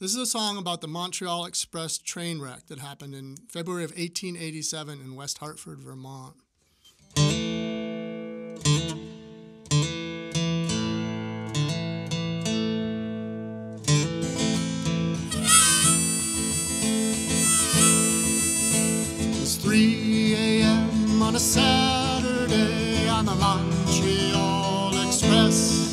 This is a song about the Montreal Express train wreck that happened in February of 1887 in West Hartford, Vermont. It was 3 a.m. on a Saturday on the Montreal Express.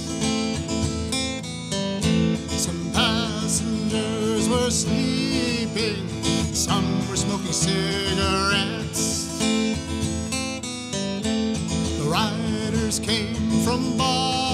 Were sleeping, some were smoking cigarettes. The riders came from Boston,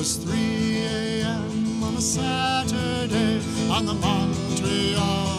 was 3 a.m. on a Saturday on the Montreal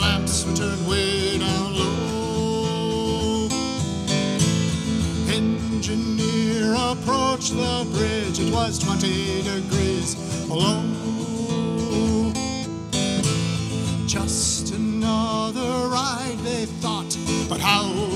lamps were turned way down low. Engineer approached the bridge, it was 20 degrees below. Just another ride, they thought, but how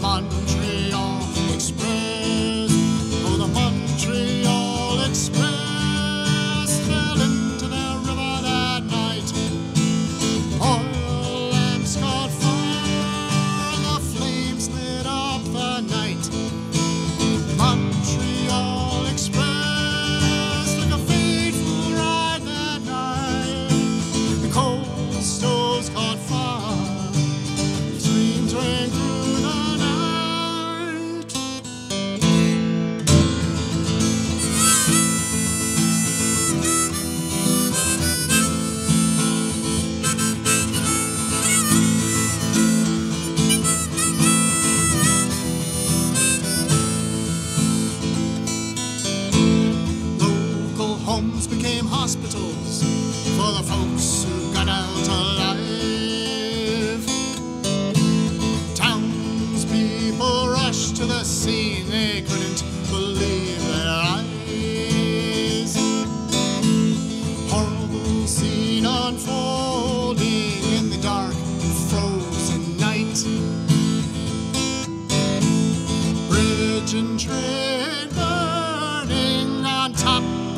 Saturday on homes became hospitals for the folks who got out alive. Townspeople rushed to the scene, they couldn't believe their eyes. Horrible scene unfolding in the dark frozen night. Bridge and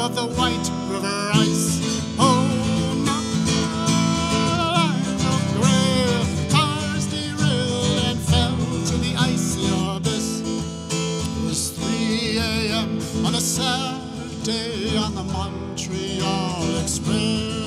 above the white river ice. Oh, the derailed and fell to the icy abyss. It was a.m. on a Saturday on the Montreal Express.